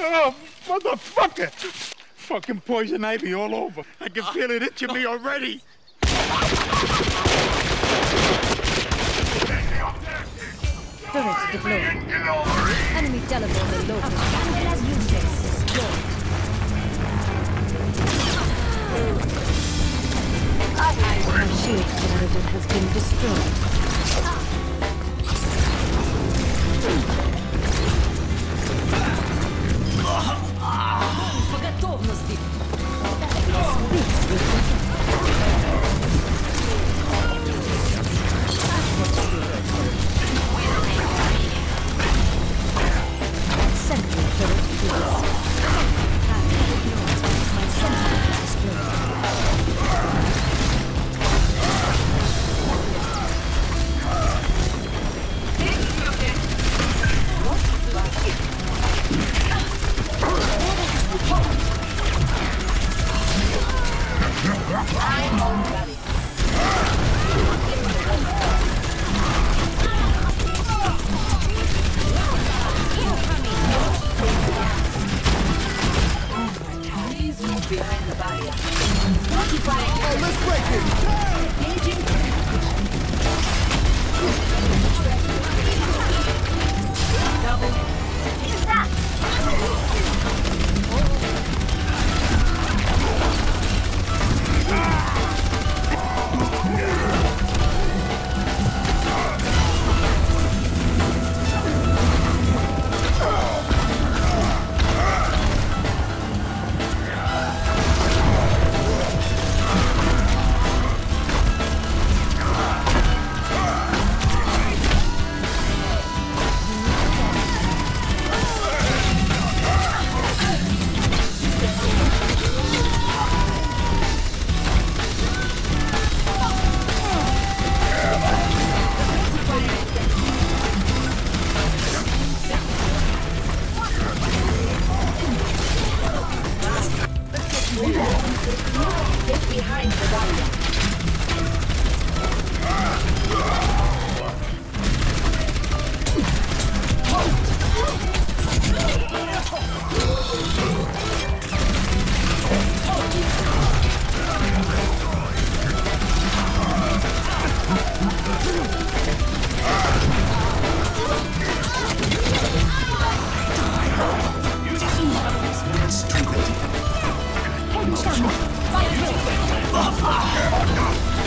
Oh, motherfucker! Fucking poison ivy all over. I can ah. feel it itching me already. Turret deployed. Enemy teleporter located. Unit destroyed. Our shield generator has been destroyed. 上吗？发射！啊啊！